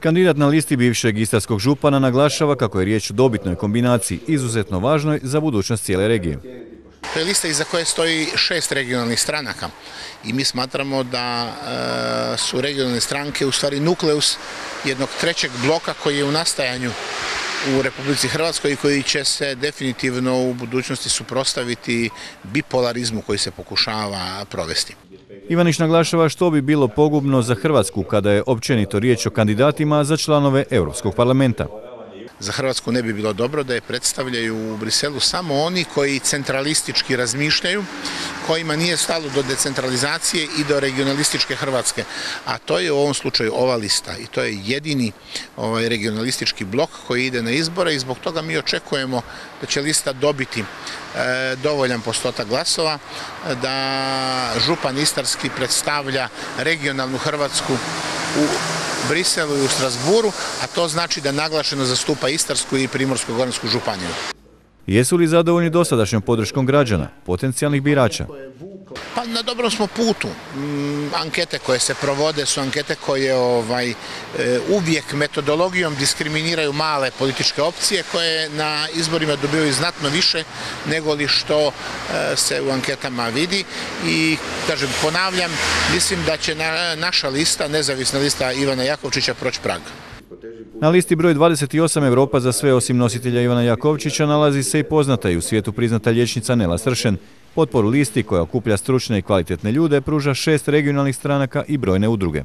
Kandidat na listi bivšeg istarskog župana naglašava kako je riječ o dobitnoj kombinaciji izuzetno važnoj za budućnost cijele regije. To je lista iza koje stoji šest regionalnih stranaka i mi smatramo da e, su regionalne stranke u stvari nukleus jednog trećeg bloka koji je u nastajanju u Republici Hrvatskoj i koji će se definitivno u budućnosti suprostaviti bipolarizmu koji se pokušava provesti. Ivanić naglašava što bi bilo pogubno za Hrvatsku kada je općenito riječ o kandidatima za članove Europskog parlamenta. Za Hrvatsku ne bi bilo dobro da je predstavljaju u Briselu samo oni koji centralistički razmišljaju, kojima nije stalo do decentralizacije i do regionalističke Hrvatske. A to je u ovom slučaju ova lista i to je jedini ovaj, regionalistički blok koji ide na izbore i zbog toga mi očekujemo da će lista dobiti e, dovoljan postotak glasova, da Župan Istarski predstavlja regionalnu Hrvatsku u Briselu i u Strasburu, a to znači da naglašeno zastupa Istarsku i Primorsko-Goransku županiju. Jesu li zadovoljni dosadašnjom podrškom građana, potencijalnih birača? Pa na dobrom smo putu. Mm, ankete koje se provode su ankete koje ovaj, e, uvijek metodologijom diskriminiraju male političke opcije koje na izborima dobivaju znatno više nego li što e, se u anketama vidi i kažem ponavljam, mislim da će naša lista, nezavisna lista Ivana Jakovčića proći prag. Na listi broj 28 Europa za sve osim nositelja Ivana Jakovčića nalazi se i poznata i u svijetu priznata liječnica Nela Sršen. Potporu listi koja okuplja stručne i kvalitetne ljude pruža šest regionalnih stranaka i brojne udruge.